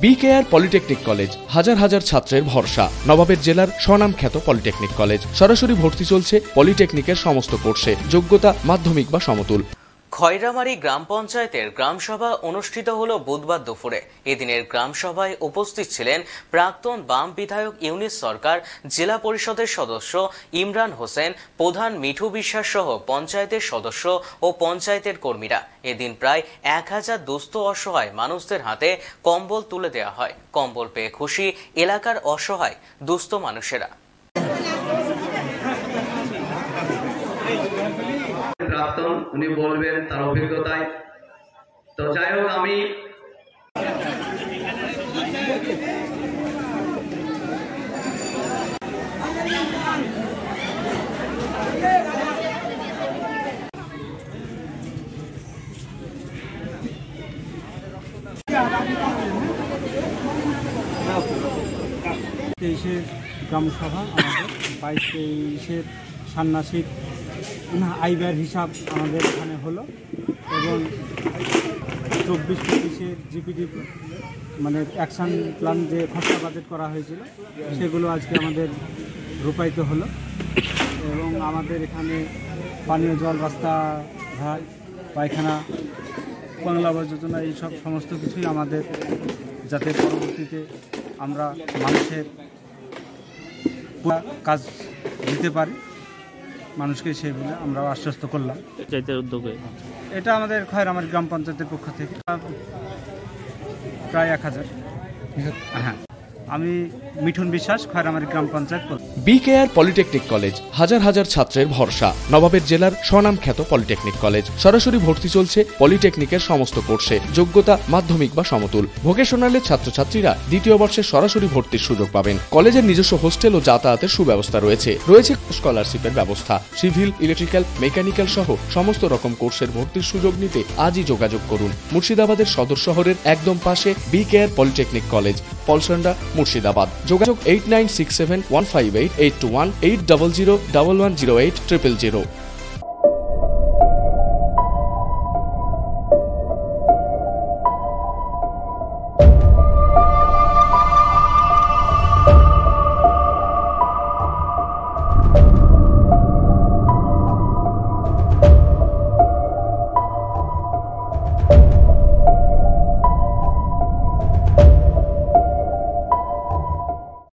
BKR polytechnic college হাজার হাজার ছাত্রের ভরসা। নবাবের জেলার স্বনামখ্যাত পলিটেকনিক কলেজ সরাসরি ভর্তি চলছে পলিটেকনিকের সমস্ত কোর্সে। যোগ্যতা, মাধ্যমিক বা সমতুল। খয়রামারি গ্রাম পঞ্চায়েতের গ্রামসভা অনুষ্ঠিত হল বুধবার দুপুরে। এদিনের গ্রামসভায় উপস্থিত ছিলেন প্রাক্তন বাম বিধায়ক ইউনিস সরকার, জেলা পরিষদের সদস্য ইমরান হোসেন, প্রধান মিঠু বিশ্বাস সহ পঞ্চায়েতের সদস্য ও পঞ্চায়েতের কর্মীরা। এদিন প্রায় এক হাজার দুস্থ অসহায় মানুষদের হাতে কম্বল তুলে দেওয়া হয়। কম্বল পেয়ে খুশি এলাকার অসহায় দুস্থ মানুষেরা। প্রাক্তন উনি বলবেন তার অভিজ্ঞতায়। তো যাই হোক, আমি তেইশের গ্রামসভা আমাদের, বাইশ তেইশের ষান্মাসিক আইবার হিসাব আমাদের এখানে হলো এবং চব্বিশ পঁচিশের জিপিডি মানে অ্যাকশন প্ল্যান যে খসড়া বাজেট করা হয়েছিল, সেগুলো আজকে আমাদের রূপায়িত হলো এবং আমাদের এখানে পানীয় জল রাস্তা, ঘাট, পায়খানা, বাংলা আবাস যোজনা এইসব সমস্ত কিছুই আমাদের যাতে পরবর্তীতে আমরা মানুষের কাজ দিতে পারি। মানুষকে সেই বলে আমরা আশ্বস্ত করলাম। পঞ্চায়েতের উদ্যোগে? এটা আমাদের খয়ের খয়রামারি গ্রাম পঞ্চায়েতের পক্ষ থেকে। প্রায় এক হাজার? হ্যাঁ। আমি মিঠুন বিশ্বাস, খয়রামারি গ্রাম পঞ্চায়েত। বিকেআর পলিটেকনিক কলেজ হাজার হাজার ছাত্রের ভরসা। নবাবের জেলার স্বনামখ্যাত পলিটেকনিক কলেজ সরাসরি ভর্তি চলছে পলিটেকনিকের সমস্ত কোর্সে। যোগ্যতা, মাধ্যমিক বা সমতুল। ভোকেশনালের ছাত্রছাত্রীরা দ্বিতীয় বর্ষে সরাসরি ভর্তির সুযোগ পাবেন। কলেজের নিজস্ব হোস্টেল ও যাতায়াতের সুব্যবস্থা রয়েছে। রয়েছে স্কলারশিপের ব্যবস্থা। সিভিল, ইলেকট্রিক্যাল, মেকানিক্যাল সহ সমস্ত রকম কোর্সের ভর্তির সুযোগ নিতে আজই যোগাযোগ করুন। মুর্শিদাবাদের সদর শহরের একদম পাশে BKR polytechnic college Palsanda Murshidabad যোগাযোগ eight nine six seven one five eight eight two one eight double zero double one zero eight triple zero